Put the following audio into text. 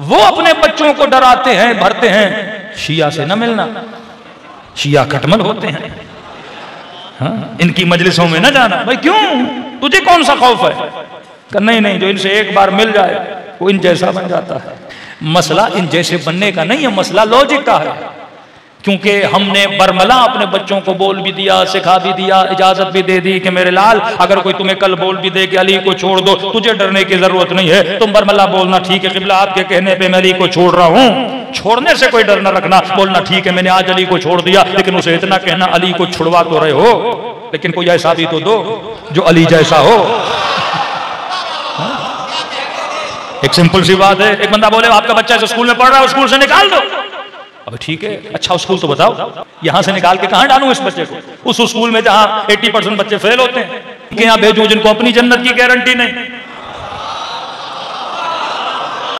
वो अपने बच्चों को डराते हैं, भरते हैं। शिया से न मिलना। शिया खटमल होते हैं। हाँ? इनकी मजलिसों में ना जाना। भाई क्यों? तुझे कौन सा खौफ है? नहीं नहीं, जो इनसे एक बार मिल जाए, वो इन जैसा बन जाता है। मसला इन जैसे बनने का नहीं है, मसला लॉजिक का है। क्योंकि हमने बरमला अपने बच्चों को बोल भी दिया, सिखा भी दिया, इजाज़त भी दे दी कि मेरे लाल, अगर कोई तुम्हें कल बोल भी दे कि अली को छोड़ दो, तुझे डरने की ज़रूरत नहीं है। तुम बरमला बोलना ठीक है, किबला आपके कहने पे मैं अली को छोड़ रहा हूँ। छोड़ने से कोई डर न रखना, बोलना ठीक है, मैंने आज अली को छोड़ दिया, लेकिन उसे इतना कहना, अली को छुड़वा तो रहे हो, लेकिन कोई ऐसा भी तो दो, जो अली जैसा हो। एक सिंपल सी बात है, एक बंदा बोले, आपका बच्चा स्कूल में पढ़ रहा है, स्कूल से निकाल दो। अब ठीक है अच्छा स्कूल तो बताओ। यहाँ से निकाल के कहाँ डालू इस बच्चे को? उस स्कूल में जहाँ 80 परसेंट बच्चे फेल होते हैं यहाँ भेजू जिनको अपनी जन्नत की गारंटी नहीं।